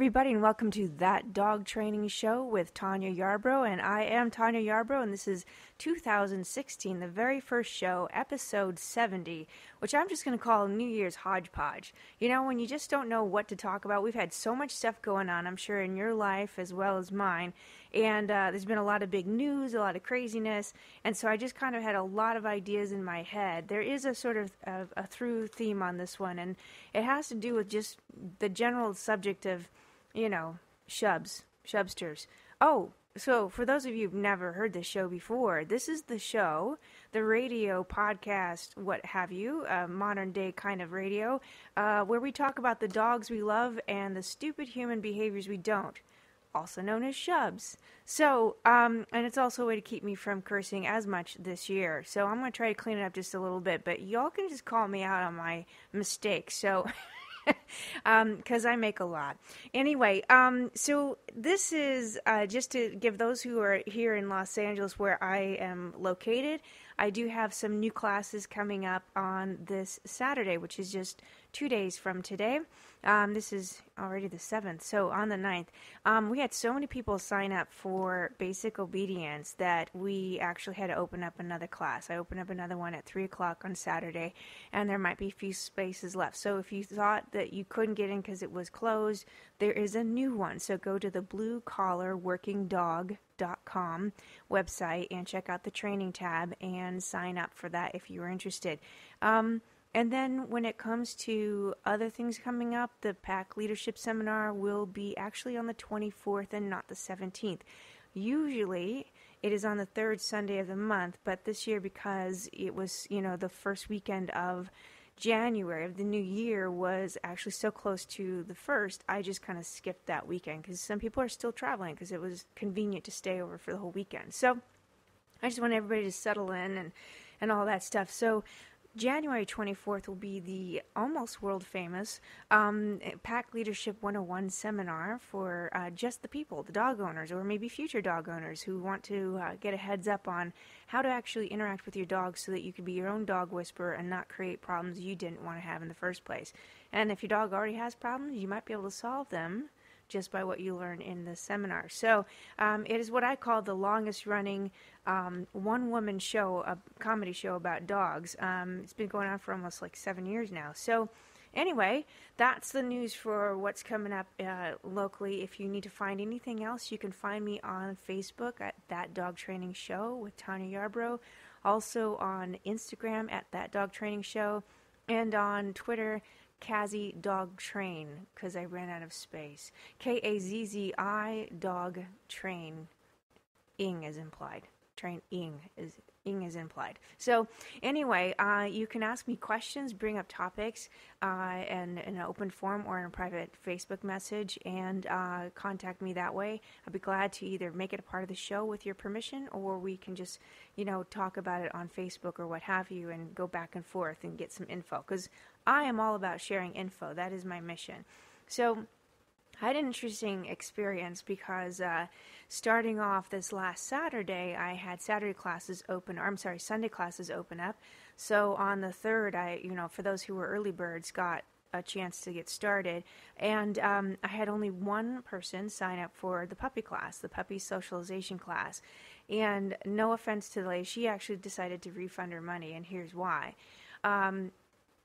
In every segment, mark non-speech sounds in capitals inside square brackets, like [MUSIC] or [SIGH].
everybody, and welcome to That Dog Training Show with Tanya Yarbrough. And I am Tanya Yarbrough, and this is 2016, the very first show, episode 70, which I'm just going to call New Year's hodgepodge. You know, when you just don't know what to talk about, we've had so much stuff going on, I'm sure, in your life as well as mine. And uh, there's been a lot of big news, a lot of craziness. And so I just kind of had a lot of ideas in my head. There is a sort of a, a through theme on this one, and it has to do with just the general subject of you know, shubs, shubsters. Oh, so for those of you who've never heard this show before, this is the show, the radio podcast, what have you, uh, modern day kind of radio, uh, where we talk about the dogs we love and the stupid human behaviors we don't, also known as shubs. So, um, and it's also a way to keep me from cursing as much this year. So I'm going to try to clean it up just a little bit, but y'all can just call me out on my mistakes. So. because [LAUGHS] um, I make a lot. Anyway, um, so this is uh, just to give those who are here in Los Angeles, where I am located. I do have some new classes coming up on this Saturday, which is just two days from today. Um, this is already the 7th. So on the 9th, um, we had so many people sign up for basic obedience that we actually had to open up another class. I opened up another one at 3 o'clock on Saturday, and there might be a few spaces left. So if you thought that you couldn't get in because it was closed, there is a new one. So go to the blue collar working dog com website and check out the training tab and sign up for that if you're interested. Um, and then when it comes to other things coming up, the Pack Leadership Seminar will be actually on the 24th and not the 17th. Usually it is on the third Sunday of the month, but this year because it was, you know, the first weekend of January of the new year was actually so close to the first, I just kind of skipped that weekend because some people are still traveling because it was convenient to stay over for the whole weekend. So I just want everybody to settle in and, and all that stuff. So January 24th will be the almost world famous um, Pack Leadership 101 seminar for uh, just the people, the dog owners, or maybe future dog owners who want to uh, get a heads up on how to actually interact with your dog so that you can be your own dog whisperer and not create problems you didn't want to have in the first place. And if your dog already has problems, you might be able to solve them just by what you learn in the seminar. So um, it is what I call the longest running um, one woman show, a comedy show about dogs. Um, it's been going on for almost like seven years now. So anyway, that's the news for what's coming up uh, locally. If you need to find anything else, you can find me on Facebook at That Dog Training Show with Tanya Yarbrough. Also on Instagram at That Dog Training Show and on Twitter Kazzi Dog Train because I ran out of space. K A Z Z I Dog Train. Ing is implied. Train ing is ing is implied. So anyway, uh, you can ask me questions, bring up topics, uh, in, in an open forum or in a private Facebook message, and uh, contact me that way. I'd be glad to either make it a part of the show with your permission, or we can just, you know, talk about it on Facebook or what have you, and go back and forth and get some info. Because I am all about sharing info. That is my mission. So I had an interesting experience because uh, starting off this last Saturday, I had Saturday classes open, or I'm sorry, Sunday classes open up. So on the third, I, you know, for those who were early birds, got a chance to get started. And um, I had only one person sign up for the puppy class, the puppy socialization class. And no offense to the lady, she actually decided to refund her money, and here's why. Um,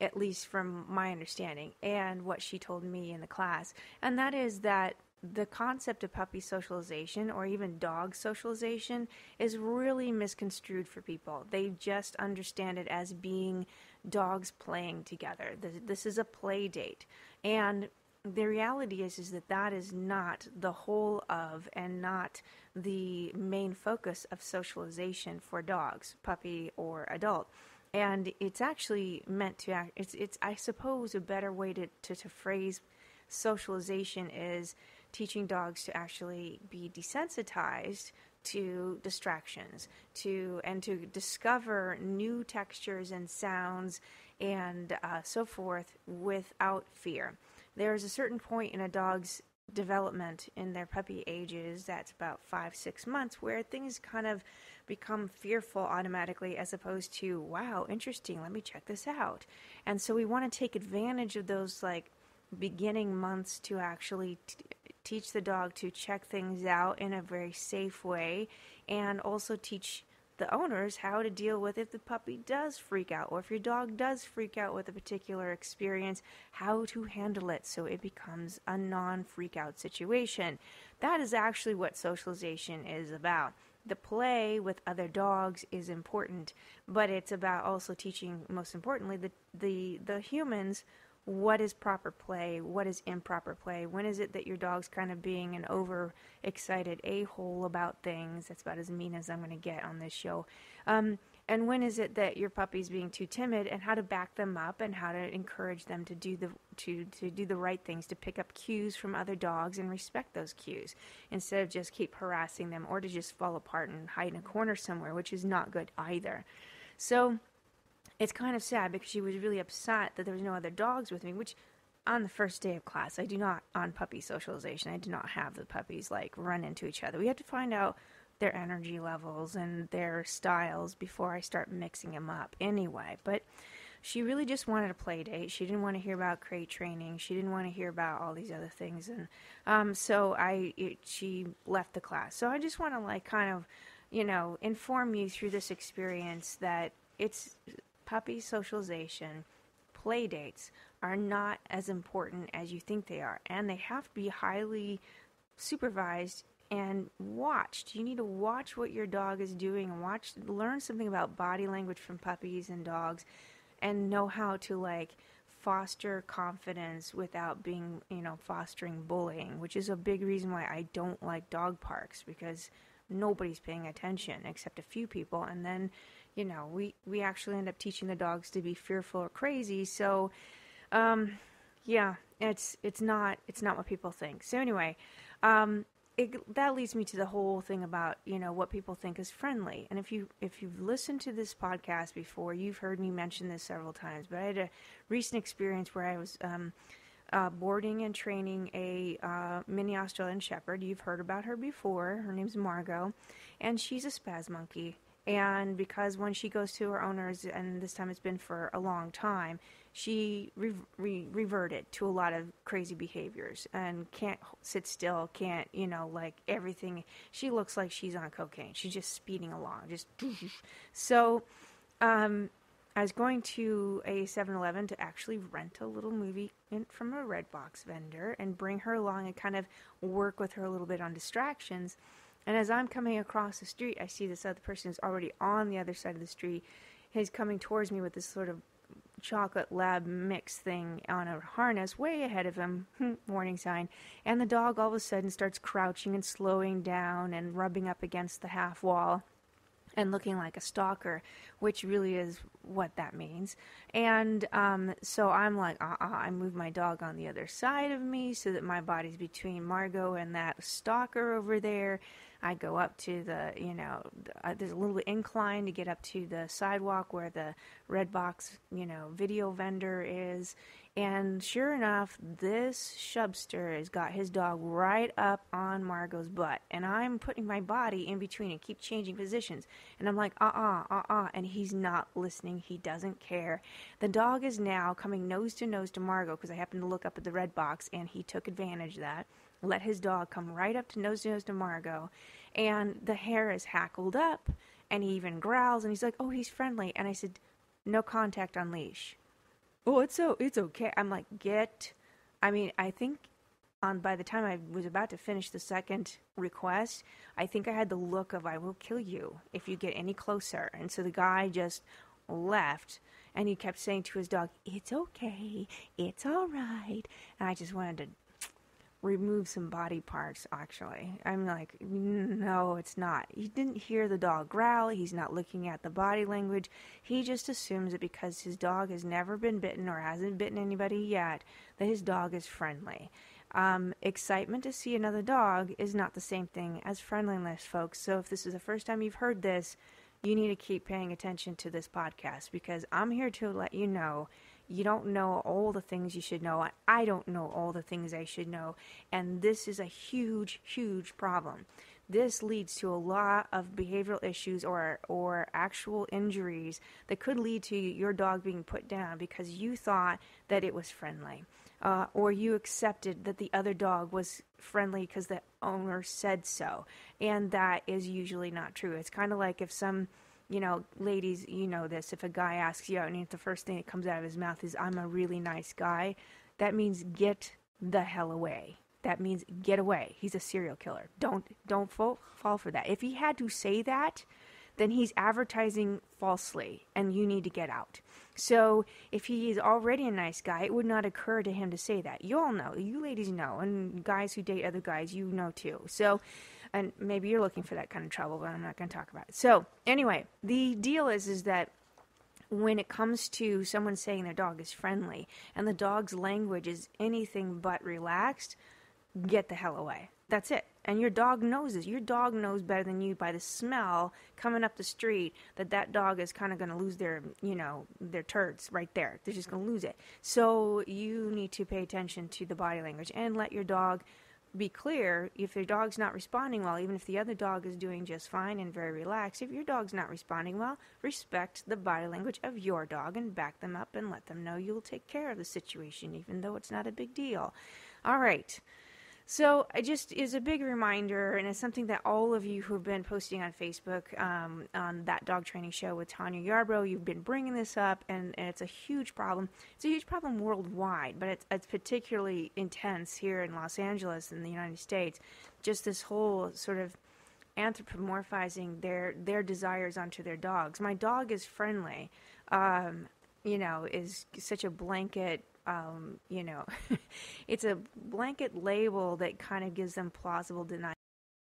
at least from my understanding and what she told me in the class. And that is that the concept of puppy socialization or even dog socialization is really misconstrued for people. They just understand it as being dogs playing together. This is a play date. And the reality is is that that is not the whole of and not the main focus of socialization for dogs, puppy or adult and it's actually meant to act it's it's i suppose a better way to, to, to phrase socialization is teaching dogs to actually be desensitized to distractions to and to discover new textures and sounds and uh, so forth without fear. There's a certain point in a dog's development in their puppy ages that's about five six months where things kind of become fearful automatically as opposed to wow interesting let me check this out. And so we want to take advantage of those like beginning months to actually t- teach the dog to check things out in a very safe way and also teach the owners how to deal with if the puppy does freak out or if your dog does freak out with a particular experience, how to handle it so it becomes a non freak out situation. That is actually what socialization is about. The play with other dogs is important, but it's about also teaching, most importantly, the, the, the humans what is proper play, what is improper play, when is it that your dog's kind of being an overexcited a hole about things. That's about as mean as I'm going to get on this show. Um, and when is it that your puppy's being too timid, and how to back them up, and how to encourage them to do the to to do the right things, to pick up cues from other dogs and respect those cues, instead of just keep harassing them or to just fall apart and hide in a corner somewhere, which is not good either. So it's kind of sad because she was really upset that there was no other dogs with me, which on the first day of class, I do not, on puppy socialization, I do not have the puppies like run into each other. We have to find out their energy levels and their styles before I start mixing them up anyway. But she really just wanted a play date. She didn't want to hear about crate training. She didn't want to hear about all these other things. And um, so I, it, she left the class. So I just want to like kind of, you know, inform you through this experience that it's puppy socialization, play dates are not as important as you think they are, and they have to be highly supervised and watched. You need to watch what your dog is doing and watch learn something about body language from puppies and dogs and know how to like foster confidence without being, you know, fostering bullying, which is a big reason why I don't like dog parks because nobody's paying attention except a few people and then you know, we, we actually end up teaching the dogs to be fearful or crazy. So, um, yeah, it's it's not it's not what people think. So anyway, um, it, that leads me to the whole thing about you know what people think is friendly. And if you if you've listened to this podcast before, you've heard me mention this several times. But I had a recent experience where I was. Um, uh, boarding and training a uh, mini Australian Shepherd. You've heard about her before. Her name's Margot, and she's a spaz monkey. And because when she goes to her owners, and this time it's been for a long time, she re- re- reverted to a lot of crazy behaviors and can't sit still, can't, you know, like everything. She looks like she's on cocaine. She's just speeding along, just. [LAUGHS] So, um, I was going to a 7 Eleven to actually rent a little movie from a Redbox vendor and bring her along and kind of work with her a little bit on distractions. And as I'm coming across the street, I see this other person who's already on the other side of the street. He's coming towards me with this sort of chocolate lab mix thing on a harness way ahead of him. [LAUGHS] Warning sign. And the dog all of a sudden starts crouching and slowing down and rubbing up against the half wall and looking like a stalker, which really is what that means. And um, so I'm like, uh uh I move my dog on the other side of me so that my body's between Margot and that stalker over there. I go up to the, you know, uh, there's a little incline to get up to the sidewalk where the Redbox, you know, video vendor is. And sure enough, this shubster has got his dog right up on Margot's butt. And I'm putting my body in between and keep changing positions. And I'm like, uh uh, uh uh. And he's not listening. He doesn't care. The dog is now coming nose to nose to Margot because I happened to look up at the Redbox and he took advantage of that let his dog come right up to nose to nose to Margot, and the hair is hackled up, and he even growls, and he's like, "Oh, he's friendly." And I said, "No contact on leash." Oh, it's so it's okay. I'm like, get. I mean, I think on by the time I was about to finish the second request, I think I had the look of "I will kill you if you get any closer," and so the guy just left and he kept saying to his dog, It's okay, it's all right. And I just wanted to remove some body parts actually. I'm like no it's not. He didn't hear the dog growl. He's not looking at the body language. He just assumes that because his dog has never been bitten or hasn't bitten anybody yet that his dog is friendly. Um, excitement to see another dog is not the same thing as friendliness folks. So if this is the first time you've heard this you need to keep paying attention to this podcast because i'm here to let you know you don't know all the things you should know. I don't know all the things I should know. And this is a huge, huge problem. This leads to a lot of behavioral issues or, or actual injuries that could lead to your dog being put down because you thought that it was friendly. Uh, or you accepted that the other dog was friendly because the owner said so. And that is usually not true. It's kind of like if some, you know, ladies, you know this, if a guy asks you out and the first thing that comes out of his mouth is, I'm a really nice guy, that means get the hell away. That means get away. He's a serial killer. Don't don't fall, fall for that. If he had to say that, then he's advertising falsely and you need to get out. So if he is already a nice guy, it would not occur to him to say that. You all know, you ladies know, and guys who date other guys, you know too. So, and maybe you're looking for that kind of trouble, but I'm not going to talk about it. So anyway, the deal is, is that when it comes to someone saying their dog is friendly and the dog's language is anything but relaxed, get the hell away. That's it. And your dog knows this. Your dog knows better than you by the smell coming up the street that that dog is kind of going to lose their, you know, their turds right there. They're just going to lose it. So you need to pay attention to the body language and let your dog be clear if your dog's not responding well, even if the other dog is doing just fine and very relaxed, if your dog's not responding well, respect the body language of your dog and back them up and let them know you'll take care of the situation, even though it's not a big deal. All right. So it just is a big reminder, and it's something that all of you who've been posting on Facebook um, on that dog training show with Tanya Yarbrough, you've been bringing this up, and, and, it's a huge problem. It's a huge problem worldwide, but it's, it's particularly intense here in Los Angeles in the United States. Just this whole sort of anthropomorphizing their their desires onto their dogs. My dog is friendly. Um, you know, is such a blanket um, you know, [LAUGHS] it's a blanket label that kind of gives them plausible denial